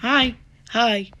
Hi. Hi.